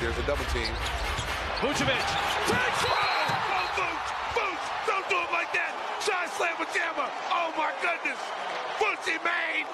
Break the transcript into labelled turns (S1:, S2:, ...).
S1: There's a double team.
S2: Vucevic. Takes one!
S3: Oh, Vuce! Vuce! Don't do it like that! Shot slam with Jammer! Oh, my goodness! Bootsy made!